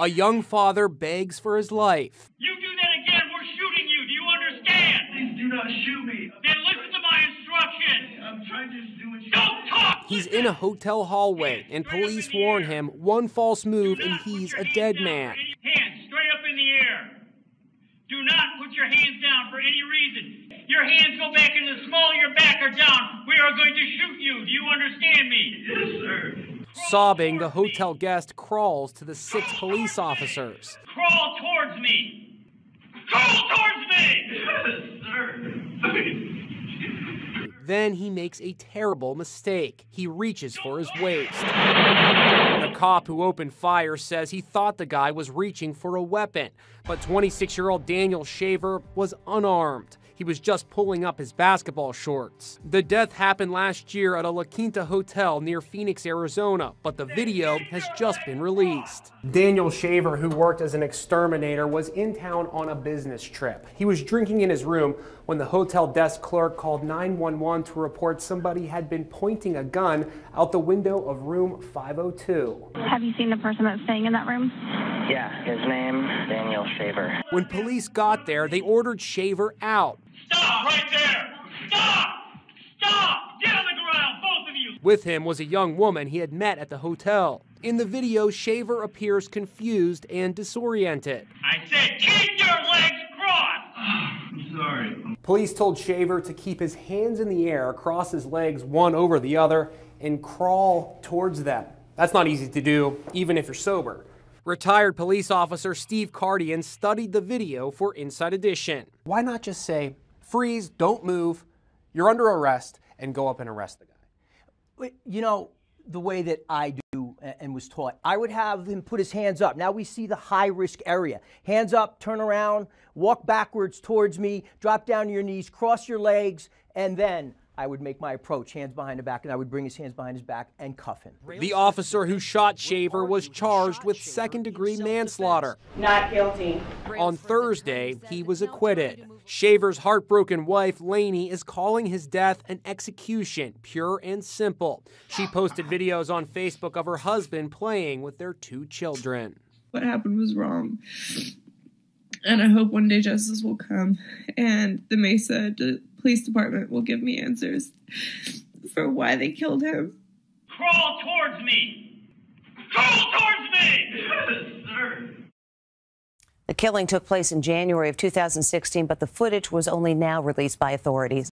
A young father begs for his life. You do that again, we're shooting you. Do you understand? Please do not shoot me. Then listen to my instructions. I'm trying to do what you Don't talk. He's in a hotel hallway, and police warn him one false move and he's a dead man. Hands straight up in the air. Do not put your hands down for any reason. Your hands go back in the small of your back or down. We are going to shoot you. Do you understand me? Yes, sir. Sobbing, the hotel guest crawls to the six police officers. Crawl towards me. Crawl towards me. Yes. Then he makes a terrible mistake. He reaches for his waist. The cop who opened fire says he thought the guy was reaching for a weapon, but 26 year old Daniel Shaver was unarmed. He was just pulling up his basketball shorts. The death happened last year at a La Quinta hotel near Phoenix, Arizona, but the video has just been released. Daniel Shaver, who worked as an exterminator, was in town on a business trip. He was drinking in his room when the hotel desk clerk called 911 to report somebody had been pointing a gun out the window of room 502. Have you seen the person that's staying in that room? Yeah, his name, Daniel Shaver. When police got there, they ordered Shaver out. Stop right there. Stop. Stop. Get on the ground, both of you. With him was a young woman he had met at the hotel. In the video, Shaver appears confused and disoriented. I said keep your legs crossed. I'm sorry. Police told Shaver to keep his hands in the air, cross his legs one over the other, and crawl towards them. That's not easy to do, even if you're sober. Retired police officer Steve Cardian studied the video for Inside Edition. Why not just say, freeze, don't move, you're under arrest, and go up and arrest the guy? You know, the way that I do and was taught, I would have him put his hands up. Now we see the high risk area. Hands up, turn around, walk backwards towards me, drop down to your knees, cross your legs, and then I would make my approach, hands behind the back, and I would bring his hands behind his back and cuff him. The officer who shot Shaver was charged with second degree manslaughter. Not guilty. On Thursday, he was acquitted. Shaver's heartbroken wife, Laney, is calling his death an execution, pure and simple. She posted videos on Facebook of her husband playing with their two children. what happened was wrong. And I hope one day justice will come and the Mesa D- Police Department will give me answers for why they killed him. Crawl towards me. Crawl towards me. Yes, sir. The killing took place in January of 2016, but the footage was only now released by authorities.